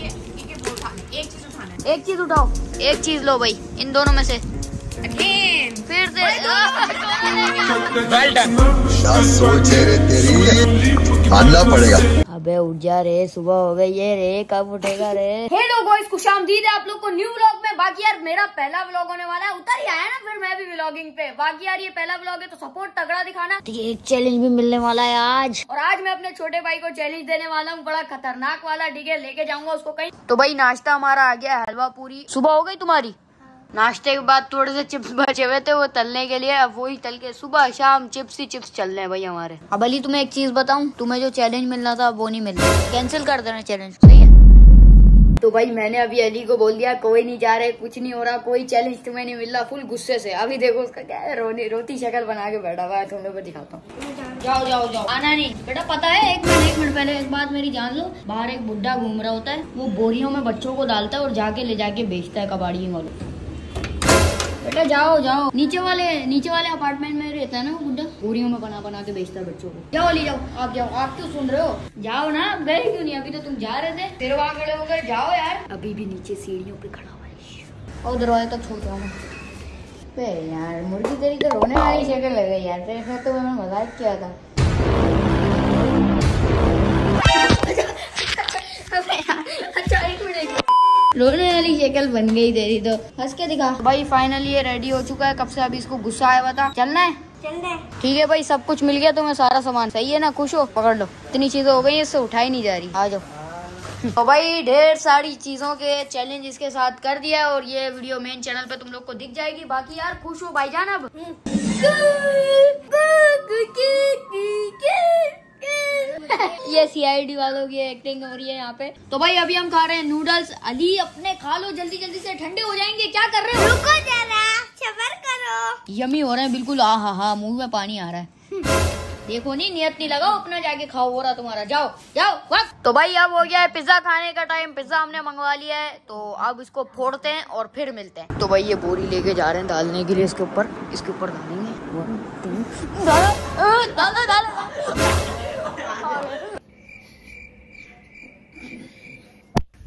एक एक उठाना एक चीज़ उठाना है एक चीज़ उठाओ। एक चीज़ लो भाई इन दोनों में से। अगेन फिर से। वेल डन क्या सोच रे तेरी मानना पड़ेगा। अबे उठ जा रे सुबह हो गई है रे कब उठेगा रे? हेलो गाइस खुश आमदीद है आप लोग को न्यू व्लॉग में। बाकी यार मेरा पहला व्लॉग होने वाला है। उतर ही आया ना फिर मैं भी व्लॉगिंग पे। बाकी यार ये पहला व्लॉग है तो सपोर्ट तगड़ा दिखाना। तो एक चैलेंज भी मिलने वाला है आज। और आज मैं अपने छोटे भाई को चैलेंज देने वाला हूँ। बड़ा खतरनाक वाला ठीक है? लेके जाऊँगा उसको कहीं। तो भाई नाश्ता हमारा आ गया हलवा पूरी। सुबह हो गई तुम्हारी? नाश्ते के बाद थोड़े से चिप्स बचे हुए थे वो तलने के लिए। अब वही तल के सुबह शाम चिप्स ही चिप्स चल रहे हैं भाई हमारे। अब अली तुम्हें एक चीज़ बताऊँ तुम्हें जो चैलेंज मिलना था वो नहीं मिल रहा कैंसिल कर देना चैलेंज सही है? तो भाई मैंने अभी अली को बोल दिया कोई नहीं जा रहे कुछ नहीं हो रहा कोई चैलेंज तुम्हें नहीं मिल रहा फुल गुस्से से। अभी देखो उसका क्या है रोनी रोती शक्ल बना के बैठा हुआ है तुम लोग को दिखाता हूँ। जाओ जाओ जाओ। आना नहीं। बेटा पता है एक मिनट एक मिनट पहले एक बात मेरी जान लो। बाहर एक बुढ़ा घूम रहा होता है वो बोरियों में बच्चों को डालता है और जाके ले जाके बेचता है कबाड़ी वालों। बेटा जाओ जाओ। नीचे वाले नीचे वाले अपार्टमेंट में रहता है ना बुड्ढा? बोरियों में बना बना के बेचता है बच्चों को। जाओ, ले जाओ। आप जाओ। आप क्यों सुन रहे हो? जाओ ना। आप गए क्यों नहीं? अभी तो तुम जा रहे थे। फिर वहाँ खड़े हो गए जाओ यार। अभी भी नीचे सीढ़ियों पे खड़ा हुआ और दरवाजे तक छोड़ जाओ यार, मुर्गी तेरी तो रोने वाली शक्ल लग यार। तेरे साथ तो मैंने मज़ाक किया था। रोने वाली शक्ल बन गई तेरी तो। हंस के दिखा। भाई फाइनली ये रेडी हो चुका है। कब से अभी इसको गुस्सा आया हुआ था चलना है। ठीक है भाई सब कुछ मिल गया तुम्हें सारा सामान। सही है ना? खुश हो? पकड़ लो। इतनी चीज़ें हो गई हैं, इससे उठाई नहीं जा रही। आ जाओ। तो भाई ढेर सारी चीज़ों के चैलेंज इसके साथ कर दिया और ये वीडियो मेन चैनल पे तुम लोग को दिख जाएगी। बाकी यार खुश हो भाईजान अब। ये सीआईडी वालों की एक्टिंग हो रही है यहाँ पे। तो भाई अभी हम खा रहे हैं नूडल्स अली अपने खा लो जल्दी जल्दी से। ठंडे हो जाएँगे। क्या कर रहे हो? रुको जरा सबर करो। यमी हो रहे हैं बिल्कुल। आ हा हा मुँह में पानी आ रहा है। देखो नहीं नियत नहीं लगाओ अपना जाके खाओ हो रहा तुम्हारा। जाओ जाओ वक्त तो भाई अब हो गया है पिज्जा खाने का टाइम पिज्जा हमने मंगवा लिया है। तो अब इसको फोड़ते हैं और फिर मिलते हैं। तो भाई ये बोरी लेके जा रहे हैं डालने के लिए इसके ऊपर। इसके ऊपर डालेंगे One, two, डालो, अ, डालो डालो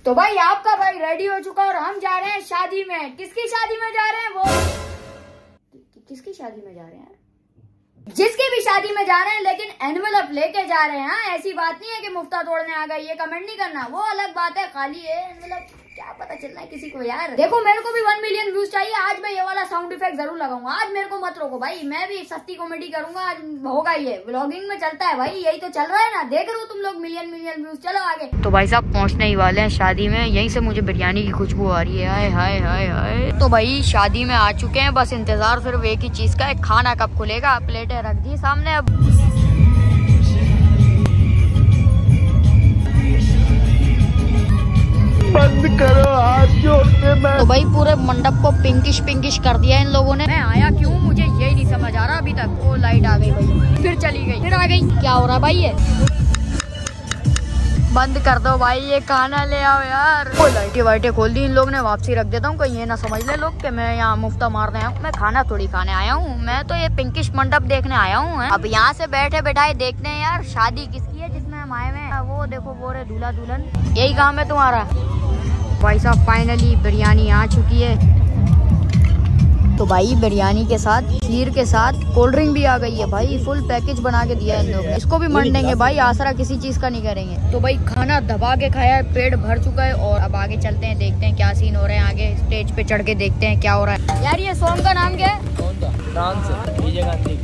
तो भाई आपका भाई रेडी हो चुका और हम जा रहे हैं शादी में। किसकी शादी में जा रहे हैं वो? किसकी शादी में जा रहे हैं? जिसकी भी शादी में जा रहे हैं, लेकिन एनवलप लेके जा रहे हैं। हाँ ऐसी बात नहीं है कि मुफ्ता तोड़ने आ गई, ये कमेंट नहीं करना। वो अलग बात है, खाली है एनवलप क्या पता चलना है किसी को यार? देखो मेरे को भी वन मिलियन व्यूज़ चाहिए। आज मैं ये वाला साउंड इफ़ेक्ट ज़रूर लगाऊँगा। आज मेरे को मत रोको भाई। मैं भी सस्ती कॉमेडी करूँगा। आज होगा ये। ब्लॉगिंग में चलता है भाई। यही तो चल रहा है ना। देख रहे हो तुम लोग मिलियन मिलियन व्यूज़ चलो आगे। तो भाई साहब पहुँचने ही वाले हैं शादी में। यहीं से मुझे बिरयानी की खुशबू आ रही है। हाय हाय हाय हाय। तो भाई शादी में आ चुके हैं। बस इंतज़ार सिर्फ़ एक ही चीज़ का। है खाना कब खुलेगा? प्लेटें रख दी सामने अब। भाई पूरे मंडप को पिंकिश पिंकिश कर दिया इन लोगों ने। मैं आया क्यों? मुझे यही नहीं समझ आ रहा अभी तक। वो लाइट आ गई। भाई फिर चली गई। फिर आ गई। क्या हो रहा है भाई ये? बंद कर दो भाई ये खाना ले आओ यार। वो लाइटें वाइटें खोल दी इन लोग ने वापसी रख देता हूँ। कहीं ये ना समझ ले लोग कि मैं यहाँ मुफ्ता मारने आया हूँ। मैं खाना थोड़ी खाने आया हूँ। मैं तो ये पिंकिश मंडप देखने आया हूँ अब यहाँ से बैठे बैठाए देखते हैं यार शादी किसकी है जिसमें हम आए हुए हैं? वो देखो वो रहे दूल्हा दुल्हन। यही काम है तुम्हारा। भाई साहब फाइनली बिरयानी आ चुकी है। तो भाई बिरयानी के साथ खीर के साथ कोल्ड ड्रिंक भी आ गई है भाई। फुल पैकेज बना के दिया है इन लोग ने। इसको भी मंड देंगे भाई आसरा किसी चीज़ का नहीं करेंगे। तो भाई खाना दबा के खाया है पेट भर चुका है और अब आगे चलते हैं देखते हैं क्या सीन हो रहे हैं आगे। स्टेज पे चढ़ के देखते हैं क्या हो रहा है। यार ये सॉन्ग का नाम क्या है। DJ Gandhi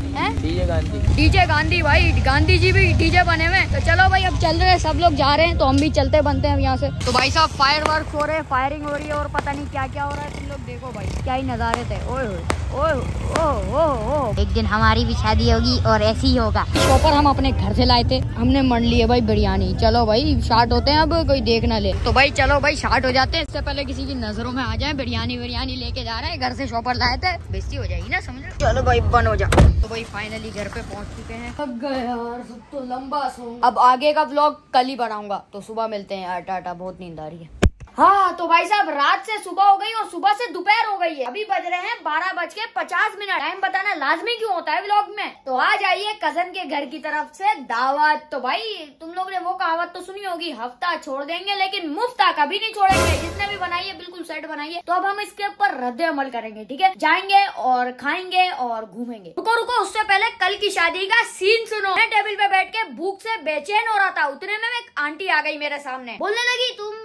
DJ Gandhi DJ Gandhi भाई गांधी जी भी डीजे बने हुए तो चलो भाई अब चल रहे हैं सब लोग जा रहे हैं तो हम भी चलते बनते हैं यहाँ से। तो भाई साहब फायर वर्क हो रहे हैं फायरिंग हो रही है और पता नहीं क्या क्या हो रहा है। तुम लोग देखो भाई क्या ही नजारे थे। ओए ओए ओए ओ ओ ओ एक दिन हमारी भी शादी होगी और ऐसी ही होगा। शॉपर हम अपने घर से लाए थे। हमने मंड लिए भाई बिरयानी। चलो भाई शार्ट होते हैं अब कोई देख ना ले। तो भाई चलो भाई शार्ट हो जाते हैं। इससे पहले किसी की नज़रों में आ जाए बिरयानी बिरयानी लेके जा रहे हैं घर से शॉपर लाए थे। बेस्ती हो जाएगी ना समझ चलो भाई बन। हो जा। तो भाई फाइनली घर पे पहुँच चुके हैं। थक गए यार सब तो लंबा सो अब आगे का व्लॉग कल ही बनाऊँगा। तो सुबह मिलते हैं यार टाटा बहुत नींद आ रही है। हाँ तो भाई साहब, रात से सुबह हो गई और सुबह से दोपहर हो गई है। अभी बज रहे हैं बारह बज के पचास मिनट। टाइम बताना लाजमी क्यों होता है व्लॉग में? तो आ जाइए कज़न के घर की तरफ़ से दावत। तो भाई, तुम लोग ने वो कहावत तो सुनी होगी, हफ़्ता छोड़ देंगे, लेकिन मुफ्ता कभी नहीं छोड़ेंगे। जिसने भी बनाई है, बिल्कुल सेट बनाई है। तो अब हम इसके ऊपर रद्द अमल करेंगे, ठीक है? जाएँगे और खाएँगे और घूमेंगे। रुको रुको, उससे पहले कल की शादी का सीन सुनो। मैं टेबल पे बैठ के भूख से बेचैन हो रहा था। उतने में एक आंटी आ गई मेरे सामने। बोलने लगी, तुम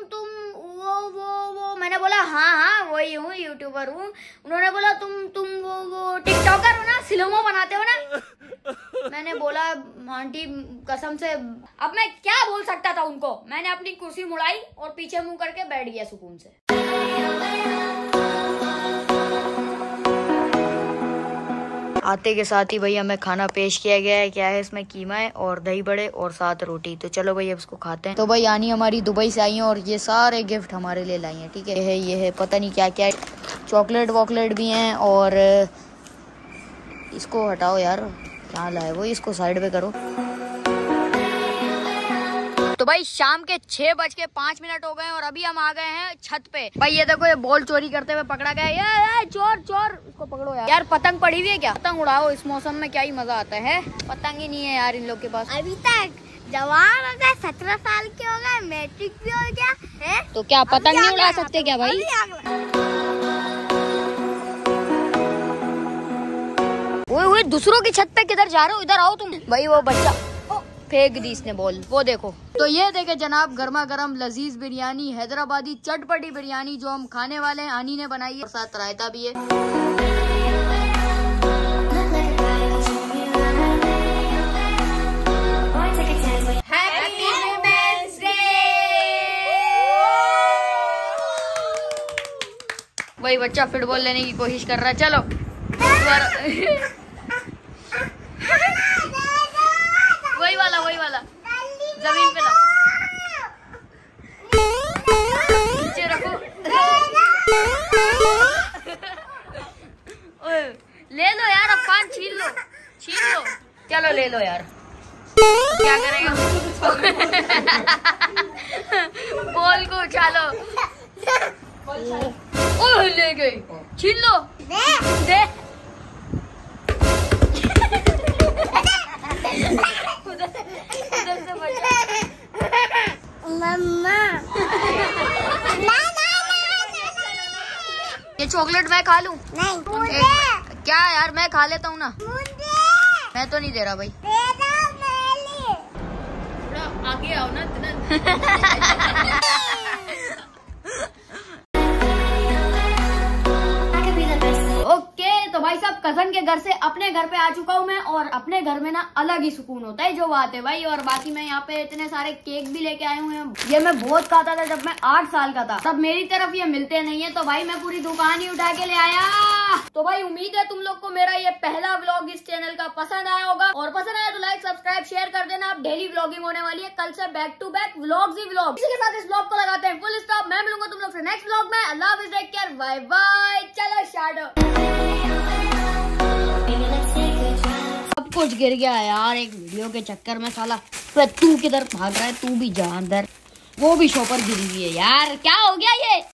वो वो मैंने बोला हाँ हाँ वही हूँ यूट्यूबर हूँ। उन्होंने बोला तुम तुम वो वो टिकटॉकर हो ना सिलोमो बनाते हो ना? मैंने बोला आंटी कसम से अब मैं क्या बोल सकता था उनको? मैंने अपनी कुर्सी मुड़ाई और पीछे मुँह करके बैठ गया सुकून से। आते के साथ ही भैया हमें खाना पेश किया गया है। क्या है इसमें कीमा है और दही बड़े और साथ रोटी। तो चलो भैया इसको खाते हैं। तो भाई यानी हमारी दुबई से आई है और ये सारे गिफ्ट हमारे लिए लाई हैं, ठीक है? ये है ये है, पता नहीं क्या क्या चॉकलेट वॉकलेट भी हैं और इसको हटाओ यार। क्या लाए वो? इसको साइड पे करो। तो भाई शाम के छह बज के पाँच मिनट हो गए और अभी हम आ गए हैं छत पे। भाई ये देखो ये बॉल चोरी करते हुए पकड़ा गया ये, ये चोर चोर! इसको पकड़ो यार। यार पतंग पड़ी हुई है क्या? पतंग उड़ाओ इस मौसम में क्या ही मज़ा आता है पतंग ही नहीं है यार इन लोग के पास। अभी तक जवान हो गए सत्रह साल के हो गए मैट्रिक भी हो गया है? तो क्या पतंग नहीं उड़ा सकते क्या भाई? ओए ओए दूसरों की छत पे किधर जा रहे हो? इधर आओ तुम। भाई वो बच्चा फेंक दी इसने बॉल। वो देखो। तो ये देखे जनाब गर्मा गर्म लजीज बिरयानी, हैदराबादी चटपटी बिरयानी जो हम खाने वाले हैं, आनी ने बनाई है और साथ रायता भी है। वही बच्चा फुटबॉल लेने की कोशिश कर रहा है। चलो। ले लो यार। क्या करेगा? बॉल को उछालो। ओह ले गई। छीन लो। दे। मम्मा ये चॉकलेट मैं खा लूँ। नहीं क्या यार मैं खा लेता हूँ ना। मैं तो नहीं दे रहा भाई। दे आगे आओ ना कज़न के घर से अपने घर पे आ चुका हूँ मैं और अपने घर में ना अलग ही सुकून होता है, जो बात है भाई। और बाकी मैं यहाँ पे इतने सारे केक भी लेके आए हुए हैं। ये मैं बहुत खाता था जब मैं आठ साल का था। तब मेरी तरफ़ ये मिलते नहीं है तो भाई मैं पूरी दुकान ही उठा के ले आया। तो भाई उम्मीद है तुम लोग को मेरा ये पहला व्लॉग इस चैनल का पसंद आया होगा। और पसंद आया तो लाइक सब्सक्राइब शेयर कर देना। आप डेली व्लॉगिंग होने वाली है। कल से बैक टू बैक व्लॉग्स ही व्लॉग इसी के साथ इस व्लॉग को लगाते हैं फुल स्टॉप मैं मिलूँगा तुम लोग से नेक्स्ट व्लॉग में। अल्लाह हाफिज टेक केयर बाय बाय चलो शाडो कुछ गिर गया यार, एक वीडियो के चक्कर में साला। तो तू किधर भाग रहा है? तू भी जा अंदर वो भी शॉपर गिरी हुई है यार। क्या हो गया ये?